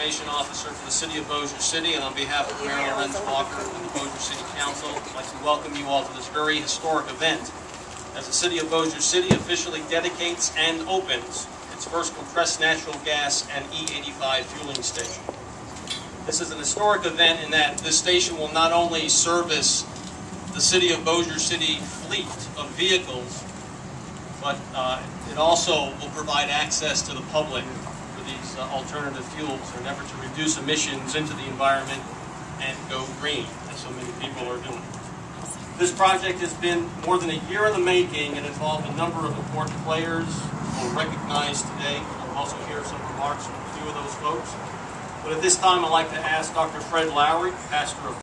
Conservation Officer for the City of Bossier City, and on behalf of Mayor Lorenz Walker and the Bossier City Council, I'd like to welcome you all to this very historic event as the City of Bossier City officially dedicates and opens its first compressed natural gas and E85 fueling station. This is an historic event in that this station will not only service the City of Bossier City fleet of vehicles, but uh, it also will provide access to the public these uh, alternative fuels in an effort to reduce emissions into the environment and go green, as so many people are doing. This project has been more than a year in the making and involved a number of important players who are recognized today. We'll also hear some remarks from a few of those folks. But at this time, I'd like to ask Dr. Fred Lowry, pastor of